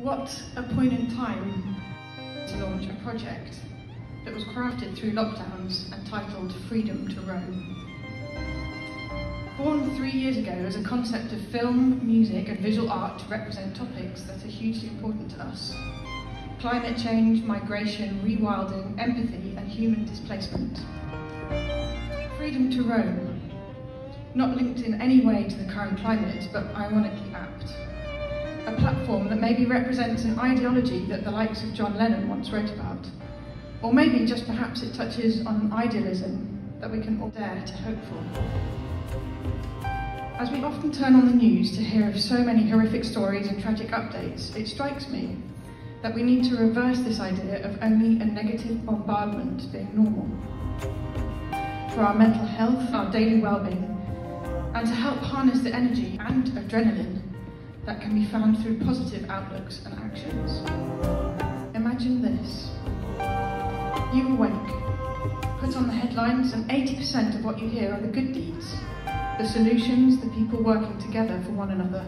What a point in time to launch a project that was crafted through lockdowns and titled Freedom to Roam. Born three years ago as a concept of film, music and visual art to represent topics that are hugely important to us. Climate change, migration, rewilding, empathy and human displacement. Freedom to roam, not linked in any way to the current climate, but ironically apt a platform that maybe represents an ideology that the likes of John Lennon once wrote about. Or maybe just perhaps it touches on idealism that we can all dare to hope for. As we often turn on the news to hear of so many horrific stories and tragic updates, it strikes me that we need to reverse this idea of only a negative bombardment being normal. For our mental health, our daily well-being, and to help harness the energy and adrenaline that can be found through positive outlooks and actions. Imagine this. You awake, put on the headlines, and 80% of what you hear are the good deeds, the solutions, the people working together for one another,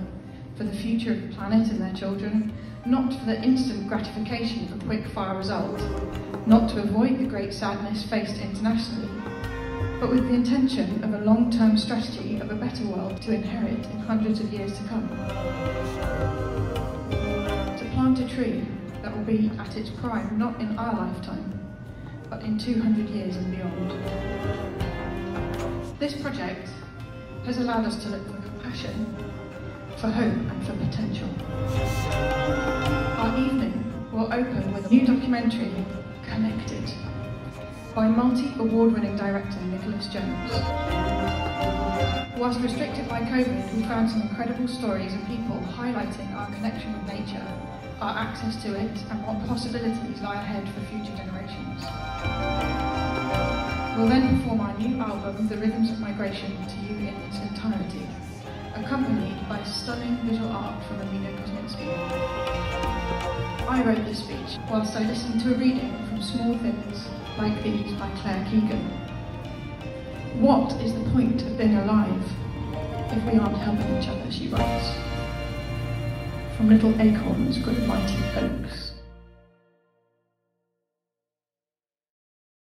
for the future of the planet and their children, not for the instant gratification of a quick fire result, not to avoid the great sadness faced internationally, but with the intention of a long-term strategy of a better world to inherit in hundreds of years to come. To plant a tree that will be at its prime not in our lifetime, but in 200 years and beyond. This project has allowed us to look for compassion, for hope and for potential. Our evening will open with a new documentary, Connected, by multi-award-winning director Nicholas Jones. Whilst restricted by COVID, we found some incredible stories of people highlighting our connection with nature, our access to it, and what possibilities lie ahead for future generations. We'll then perform our new album, The Rhythms of Migration, to you in its entirety, accompanied by stunning visual art from Amelia Kosminsky. I wrote this speech whilst I listened to a reading from Small Things like these by Claire Keegan. What is the point of being alive if we aren't helping each other, she writes. From little acorns oaks.